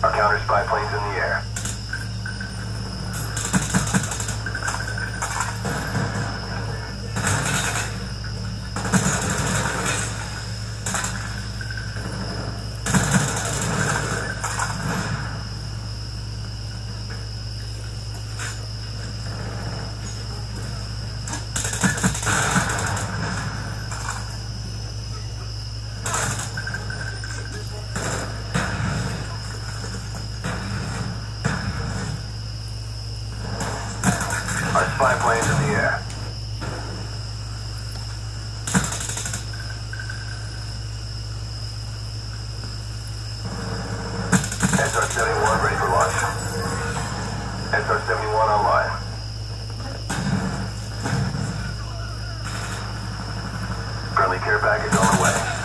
Counter-spy plane. Our spy plane's in the air. SR-71 ready for launch. SR-71 online. Friendly care package on the way.